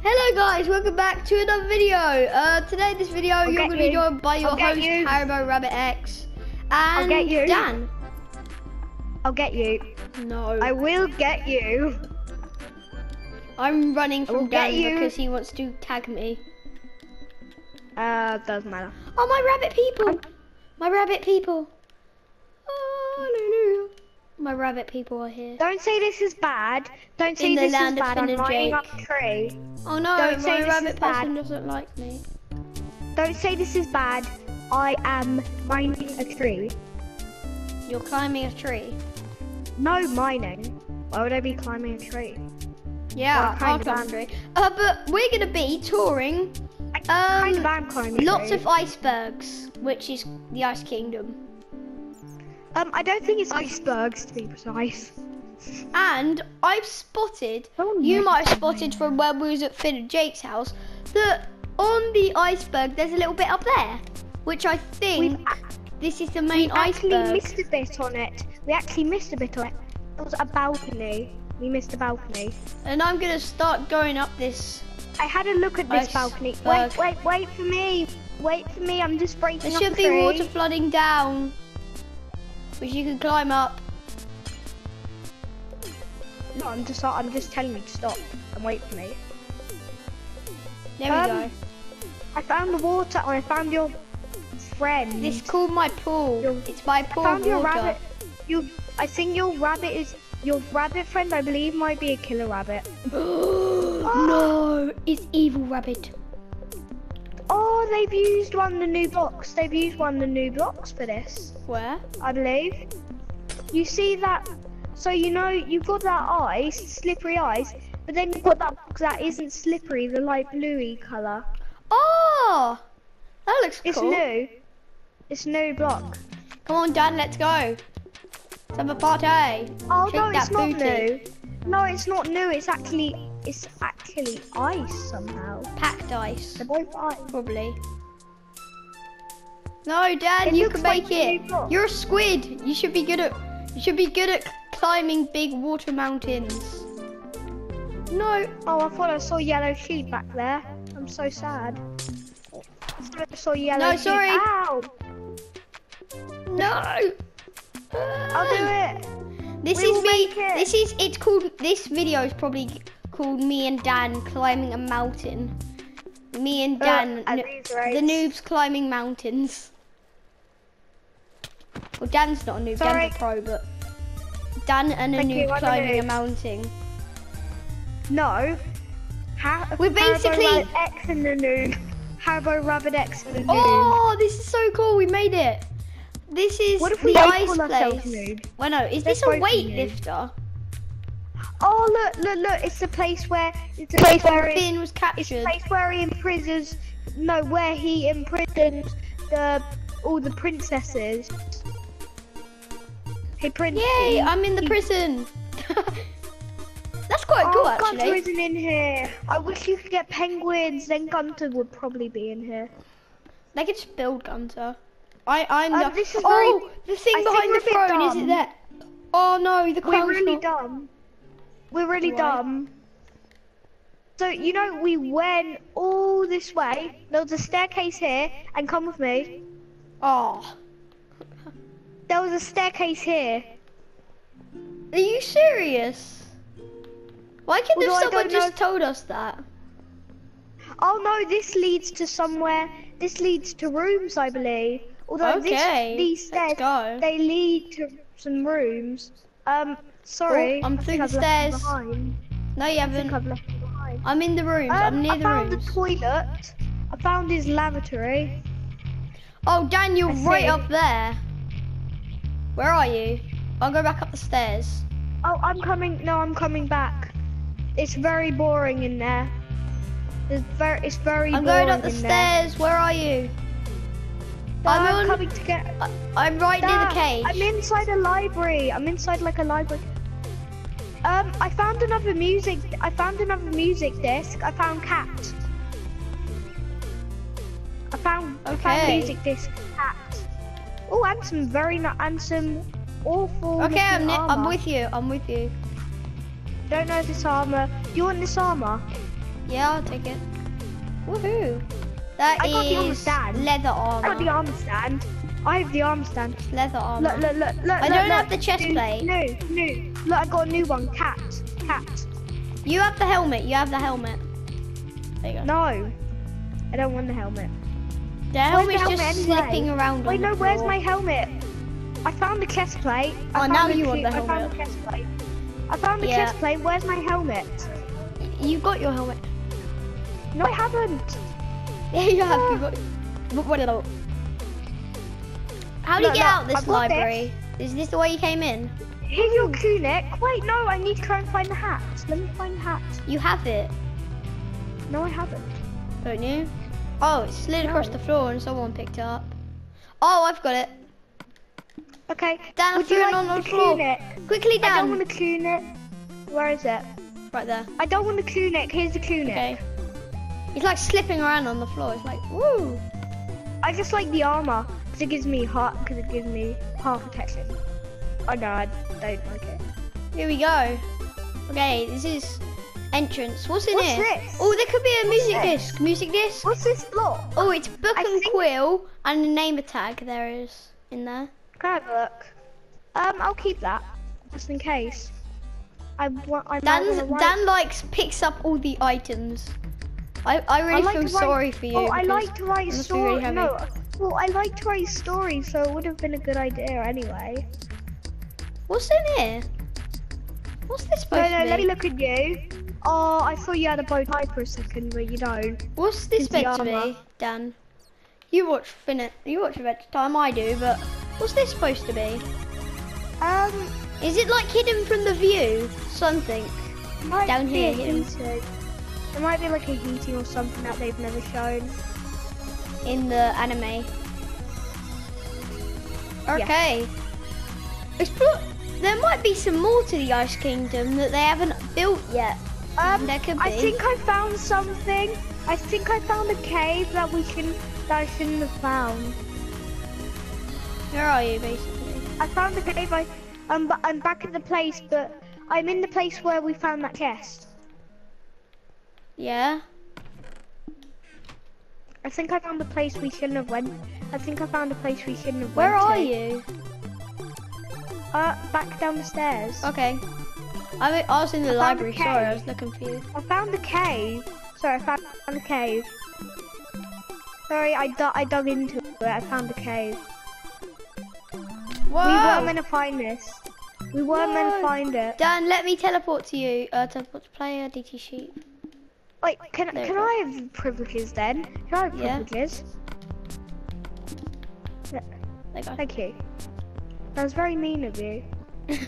Hello guys, welcome back to another video. Uh, today this video I'll you're going to be joined by your I'll host you. Haribo Rabbit X and get you. Dan. I'll get you. No, I will get you. I'm running from Dan you. because he wants to tag me. Uh, doesn't matter. Oh my rabbit people! My rabbit people! Hallelujah. My rabbit people are here. Don't say this is bad. Don't say this is bad. I'm and Jake. up a tree. Oh no, Don't my rabbit person doesn't like me. Don't say this is bad. I am mining a tree. You're climbing a tree. No mining. Why would I be climbing a tree? Yeah, Well, I'll climb a tree. Uh, but we're gonna be touring Um, kind of am climbing Lots tree. of icebergs, which is the Ice Kingdom. Um, I don't think it's icebergs to be precise. And I've spotted, Oh, you no. might have spotted from when we was at Finn and Jake's house, that on the iceberg there's a little bit up there, which I think We've this is the main We main actually iceberg. missed a bit on it. We actually missed a bit on it. It was a balcony. We missed a balcony. And I'm gonna start going up this. I had a look at this Iceberg. balcony. Wait, wait, wait for me. Wait for me. I'm just breaking There should be water flooding down, which you can climb up. No, I'm just I'm just telling you to stop and wait for me. There we Um, go. I found the water and I found your friend. This is called my pool. Your- It's my pool I found of your rabbit. You, I think your rabbit is your rabbit friend. I believe might be a killer rabbit. no, it's evil rabbit. They've used one of the new blocks. They've used one of the new blocks for this. Where? I believe. You see that? So you know you've got that ice, slippery ice, but then you've got that box that isn't slippery, the light bluey colour. Oh, that looks It's cool. new. It's new block. Come on, Dan, let's go. Let's have a party. Oh Shake no, it's not booty. new. No, it's not new. It's actually it's actually ice somehow. Packed ice, They're both ice. probably. No, Dan, It you can like make it. new block. You're a squid. You should be good at. You should be good at climbing big water mountains. No. Oh, I thought I saw yellow sheep back there. I'm so sad. I thought I saw yellow No, sheep. sorry. Ow! No. I'll do ah. it. This We is me. it. This is. It's called. This video is probably called me and Dan climbing a mountain. Me and Uh, Dan, n- the noobs climbing mountains. Well, Dan's not a noob. Sorry. Dan's a pro, but Dan and a Thank noob climbing a mountain. No. Ha- We're basically- X and the noob. Haribo Rabbit X and the noob. Oh, this is so cool. We made it. This is What if we both ice place. noob? Well, no, is Let's this a noob. weightlifter? Oh look, look, look! It's the place where it's the place where Finn was it's the captured. place where he imprisons. No, where he imprisons the all the princesses. Hey, prince. Yay! he- I'm in the he- prison. That's quite Oh, cool, Gunter isn't in here. I wish you could get penguins. Then Gunter would probably be in here. They could just build Gunter. I, I'm Um, the. this is oh, very- the thing I behind the throne is it there? Oh no, the crown's We're really not- dumb. We're really Why? dumb. So you know we went all this way. There was a staircase here, and come with me. Oh, There was a staircase here. are you serious? Why couldn't Although someone just know- told us that? Oh no, this leads to somewhere. This leads to rooms, I believe. Although Okay, this, these stairs, they lead to some rooms. Um, sorry. Oh, I'm I through the stairs. No, you I haven't. Behind. I'm in the rooms. Um, I'm near I the found rooms. the toilet. I found his lavatory. Oh, Dan, you're I right see. up there. Where are you? I'll go back up the stairs. Oh, I'm coming. No, I'm coming back. It's very boring in there. It's very, it's very I'm going up the in there. stairs. Where are you? I'm I'm on- coming to get. I- I'm right near the Dad, cage. I'm inside a library. I'm inside like a library. Um, I found another music. I found another music disc. I found cat. I found. I found Okay. music disc cat. Oh, and some very ni- and some awful. Okay, I'm, ni- I'm with you. I'm with you. Don't know this armor. You want this armor? Yeah, I'll take it. Woohoo! That I got the armor stand. leather I got the armor. arm stand. I have the arm stand. Leather armor. Look, look, look, look. I look, don't look. have the chest New- plate. New, new. Look, I got a new one. Cat, cat. You have the helmet. You have the helmet. There you go. No, I don't want the helmet. The helmet's the helmet just anyway? slipping around. Wait, no, the where's my helmet? I found the chest plate. I Oh, now you want the helmet. I found the chest plate. I found the Yeah. chest plate. Where's my helmet? You got your helmet. No, I haven't. Yeah, you have. Ah. You got. What? What it all? How do you get out of this library? Is this the way you came in? Here's your tunic. Wait, no, I need to try and find the hat. Let me find the hat. You have it, No, I haven't. don't you? Oh, it slid across the floor and someone picked it up. Oh, I've got it. Okay. Dan, would you like on the the floor. tunic? Quickly I don't want a tunic. Where is it? Right there. I don't want a tunic. Here's the tunic. Okay. It's like slipping around on the floor. It's like, woo. I just like the armor because it gives me heart because it gives me heart protection. Oh no, I don't like it. Here we go. Okay, this is entrance. What's in What's here? this? Oh, there could be a What's music this? disc. Music disc. What's this block? Oh, it's book I and think- quill and a name tag. There is in there. Can I have a look? Um, I'll keep that just in case. I want. I Dan's, Dan likes picks up all the items. I, I really like feel write- sorry for you. Oh, I like to write it must really stories. no, well, I like to write stories, so it would have been a good idea anyway. What's in here? What's this No, supposed no, to let me look at you. Oh, I thought you had a bow tie for a second, but you don't. What's this meant to be. Dan? You watch Finnet. You watch Adventure Time. I do, but what's this supposed to be? Um, Is it like hidden from the view? Something. Down here, hidden. It might be like a heating or something that they've never shown. In the anime. Okay. Explore. There might be some more to the Ice Kingdom that they haven't built yet. Um, There could I think I found something. I think I found a cave that we can that I shouldn't have found. Where are you, basically? I found the cave. I um, but I'm back at the place, but I'm in the place where we found that chest. Yeah. I think I found the place we shouldn't have went. I think I found a place we shouldn't have Where went are to. you? Uh, back down the stairs. Okay. I, I was in the I a library. Sorry, I was looking for you. I found the cave. Sorry, I found the cave. Sorry, I, du- I dug into it. I found the cave. Whoa! We weren't meant to find this. We weren't meant to find it. Dan, let me teleport to you. Uh, teleport to player, DT sheet. Wait, can There can. I have privileges then? Can I have Yeah. privileges? You go. Thank you. That was very mean of you.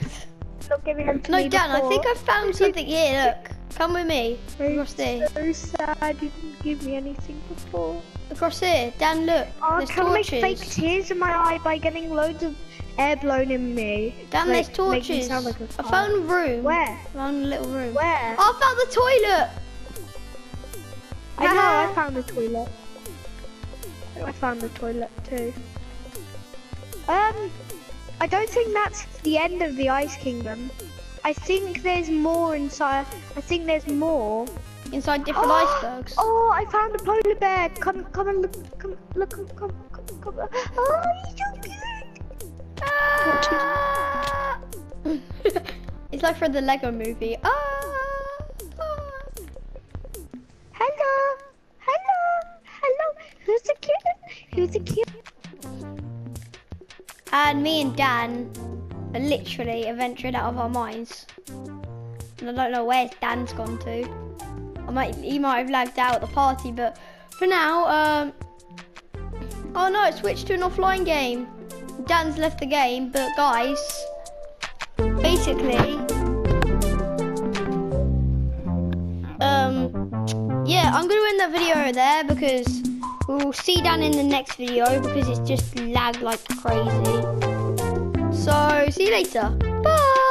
Not giving them to no, me Dan, I think I found something here. Look, come with me. Across there. So sad you didn't give me anything before. Across here. Dan, look. Oh, there's can I make fake tears in my eye by getting loads of air blown in me? Dan, Like, there's torches. like a I found a room. Where? I found a little room. Where? Oh, I found the toilet. I know, I found the toilet. I found the toilet too. Um, I don't think that's the end of the Ice Kingdom. I think there's more inside. I think there's more. Inside different oh, icebergs. Oh, I found a polar bear. Come, come and look. Come, look, come, come, come, come. Oh, he's so cute. Ah! it's like from the Lego movie. Ah! Ah! And me and Dan are literally adventuring out of our minds. And I don't know where Dan's gone to. I might, he might have lagged out at the party, but for now, um, oh no, it switched to an offline game. Dan's left the game, but guys, basically, um, yeah, I'm gonna end that video there because we'll see Dan in the next video because it's just lagged like crazy. So, see you later. Bye!